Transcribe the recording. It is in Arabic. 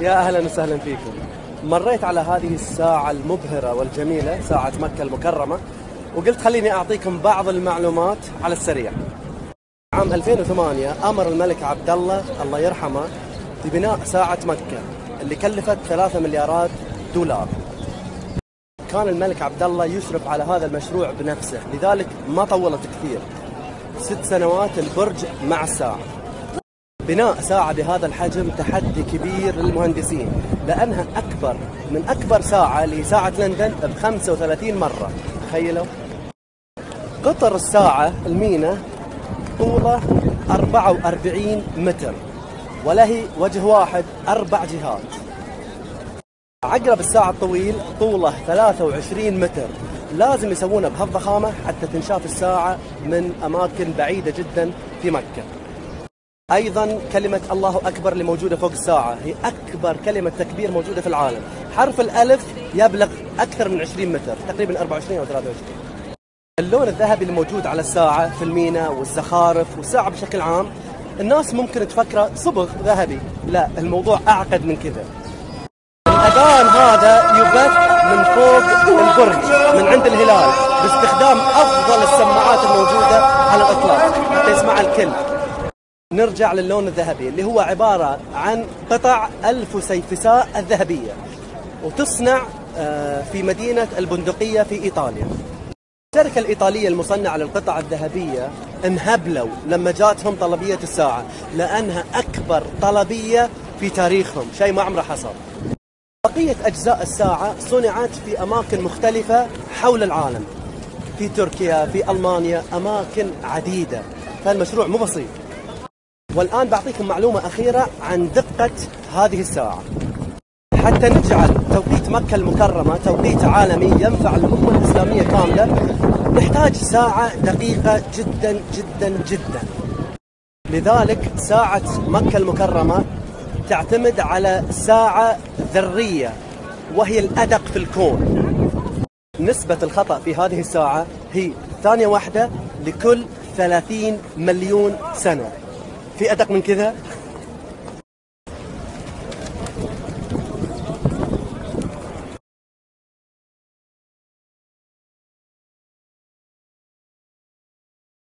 يا أهلا وسهلا فيكم. مريت على هذه الساعة المبهرة والجميلة ساعة مكة المكرمة وقلت خليني أعطيكم بعض المعلومات على السريع. عام 2008 أمر الملك عبد الله الله يرحمه ببناء ساعة مكة اللي كلفت 3 مليارات دولار. كان الملك عبد الله يشرف على هذا المشروع بنفسه لذلك ما طولت كثير. ست سنوات البرج مع الساعة. بناء ساعة بهذا الحجم تحدي كبير للمهندسين لأنها أكبر من أكبر ساعة لساعة لندن ب 35 مرة. تخيلوا؟ قطر الساعة المينا طوله 44 متر وله وجه واحد أربع جهات. عقرب الساعة الطويل طوله 23 متر لازم يسوونه بهالضخامة حتى تنشاف الساعة من أماكن بعيدة جدا في مكة. أيضا كلمة الله أكبر اللي موجودة فوق الساعة. هي أكبر كلمة تكبير موجودة في العالم. حرف الألف يبلغ أكثر من 20 متر تقريبا 24 أو 23 اللون الذهبي اللي موجود على الساعة في المينا والزخارف والساعة بشكل عام الناس ممكن تفكره صبغ ذهبي. لا الموضوع أعقد من كذا. الأذان هذا يبث من فوق البرج من عند الهلال باستخدام أفضل السماعات الموجودة على الإطلاق. حتى يسمعها الكل. نرجع للون الذهبي اللي هو عبارة عن قطع الفسيفساء الذهبية وتصنع آه، في مدينة البندقية في إيطاليا. الشركة الإيطالية المصنعة للقطع الذهبية انهبلوا لما جاتهم طلبية الساعة لأنها أكبر طلبية في تاريخهم. شيء ما عمره حصل. بقية أجزاء الساعة صنعت في أماكن مختلفة حول العالم. في تركيا في ألمانيا أماكن عديدة. فالمشروع مو بسيط. والآن بعطيكم معلومة أخيرة عن دقة هذه الساعة. حتى نجعل توقيت مكة المكرمة توقيت عالمي ينفع الأمة الإسلامية كاملة نحتاج ساعة دقيقة جدا جدا جدا. لذلك ساعة مكة المكرمة تعتمد على ساعة ذرية وهي الأدق في الكون. نسبة الخطأ في هذه الساعة هي ثانية واحدة لكل 30 مليون سنة. في أدق من كذا؟